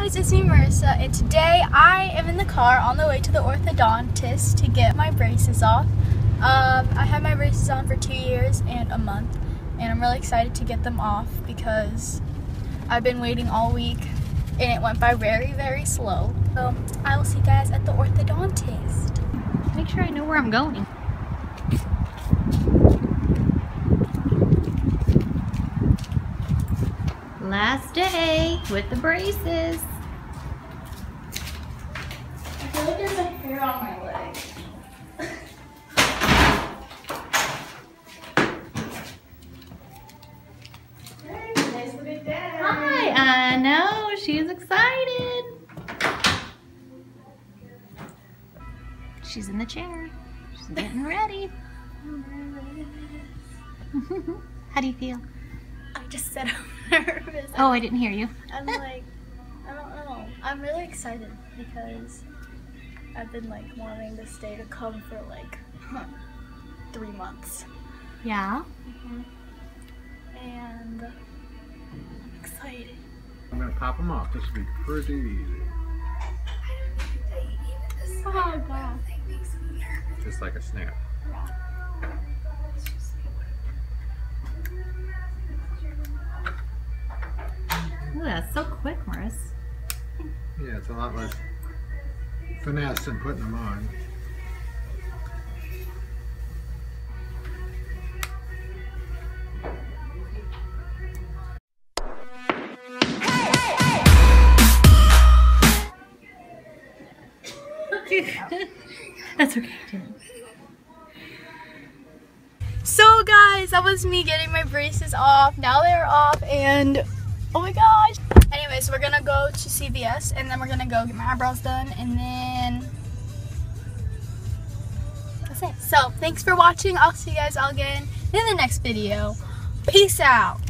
guys, it's me Marysa, and today I am in the car on the way to the orthodontist to get my braces off. Um, I had my braces on for two years and a month, and I'm really excited to get them off because I've been waiting all week and it went by very, very slow. So I will see you guys at the orthodontist. Make sure I know where I'm going. Last day with the braces. I feel like there's a hair on my leg. Nice little dad. Hi, I know, she's excited. She's in the chair. She's getting ready. How do you feel? I just said I'm nervous. Oh, I didn't hear you. I'm like, I don't know. I'm really excited because I've been like wanting this day to come for like three months. Yeah. Mm-hmm. And I'm excited. I'm gonna pop them off. This will be pretty easy. Oh god. Just like a snap. Ooh, that's so quick, Maris. Yeah, it's a lot less finesse than putting them on. that's okay. So guys, that was me getting my braces off. Now they're off and oh my gosh. Anyways, we're gonna go to CVS and then we're gonna go get my eyebrows done and then that's it. So thanks for watching. I'll see you guys all again in the next video. Peace out.